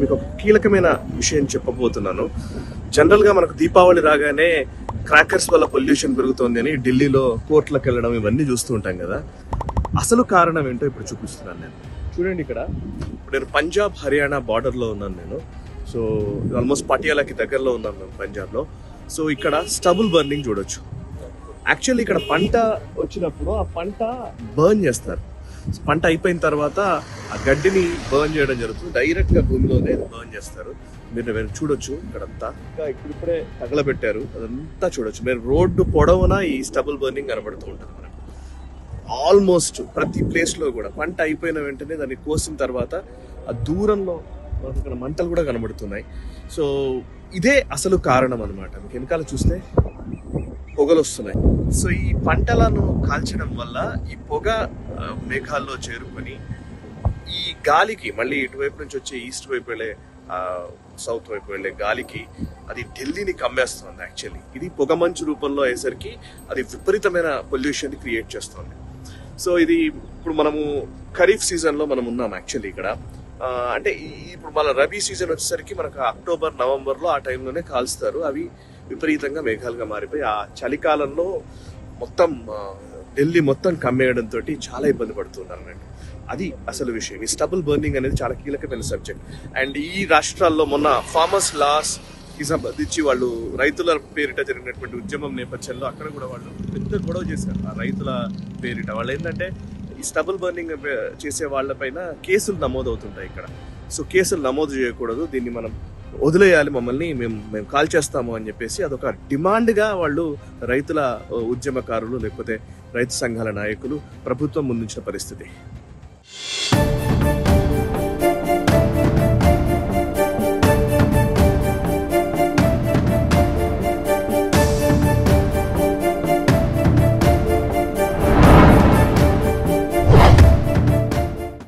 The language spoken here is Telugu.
నేను ఒక కీలకమైన విషయం చెప్పబోతున్నాను. జనరల్గా మనకు దీపావళి రాగానే క్రాకర్స్ వల్ల పొల్యూషన్ పెరుగుతోంది అని ఢిల్లీలో కోర్టులకు వెళ్ళడం ఇవన్నీ చూస్తూ ఉంటాం కదా. అసలు కారణం ఏంటో ఇప్పుడు చూపిస్తున్నాను నేను. చూడండి ఇక్కడ. ఇప్పుడు నేను పంజాబ్ హర్యానా బార్డర్లో ఉన్నాను నేను. సో ఆల్మోస్ట్ పటియాలాకి దగ్గరలో ఉన్నాను మేము పంజాబ్లో. సో ఇక్కడ స్టబుల్ బర్నింగ్ చూడొచ్చు. యాక్చువల్లీ ఇక్కడ పంట వచ్చినప్పుడు ఆ పంట బర్న్ చేస్తారు. పంట అయిపోయిన తర్వాత ఆ గడ్డిని బర్న్ చేయడం జరుగుతుంది. డైరెక్ట్గా భూమిలోనే బర్న్ చేస్తారు. మీరు మీరు చూడొచ్చు ఇక్కడంతా. ఇంకా ఇప్పుడు ఇప్పుడే తగలబెట్టారు. అదంతా చూడొచ్చు. మీరు రోడ్డు పొడవునా ఈ స్టబుల్ బర్నింగ్ కనబడుతూ ఉంటుంది మనకు. ఆల్మోస్ట్ ప్రతి ప్లేస్లో కూడా పంట అయిపోయిన వెంటనే దాన్ని కోసిన తర్వాత ఆ దూరంలో మనకు ఇక్కడ మంటలు కూడా కనబడుతున్నాయి. సో ఇదే అసలు కారణం అనమాట మీకు వెనకాల చూస్తే పొగలు వస్తున్నాయి సో ఈ పంటలను కాల్చడం వల్ల ఈ పొగ మేఘాల్లో చేరుకొని ఈ గాలికి మళ్ళీ ఇటువైపు నుంచి వచ్చే ఈస్ట్ వైపు వెళ్ళే సౌత్ వైపు వెళ్ళే గాలికి అది ఢిల్లీని కమ్మేస్తుంది యాక్చువల్లీ. ఇది పొగ మంచు రూపంలో అయ్యేసరికి అది విపరీతమైన పొల్యూషన్ క్రియేట్ చేస్తుంది. సో ఇది ఇప్పుడు మనము ఖరీఫ్ సీజన్లో మనం ఉన్నాం యాక్చువల్లీ ఇక్కడ. అంటే ఇప్పుడు మన రబీ సీజన్ వచ్చేసరికి మనకు అక్టోబర్ నవంబర్లో ఆ టైంలోనే కాల్స్తారు. అవి విపరీతంగా మేఘాలుగా మారిపోయి ఆ చలికాలంలో మొత్తం ఢిల్లీ మొత్తం కమ్మేయడంతో చాలా ఇబ్బంది పడుతున్నారు అండి అది అసలు విషయం. ఈ స్టబుల్ బర్నింగ్ అనేది చాలా కీలకమైన సబ్జెక్ట్ అండ్ ఈ రాష్ట్రాల్లో మొన్న ఫార్మర్స్ లాస్కి సంబంధించి వాళ్ళు రైతుల పేరిట జరిగినటువంటి ఉద్యమం నేపథ్యంలో అక్కడ కూడా వాళ్ళు పెద్ద గొడవ చేశారు. ఆ రైతుల పేరిట. వాళ్ళు ఏంటంటే ఈ స్టబుల్ బర్నింగ్ చేసే వాళ్ళపైన కేసులు నమోదవుతుంటాయి ఇక్కడ. సో కేసులు నమోదు చేయకూడదు. దీన్ని మనం వదిలేయాలి మమ్మల్ని మేము మేము కాల్ చేస్తాము అని చెప్పేసి అదొక డిమాండ్గా వాళ్ళు రైతుల ఉద్యమకారులు లేకపోతే రైతు సంఘాల నాయకులు ప్రభుత్వం ముందుంచిన పరిస్థితి.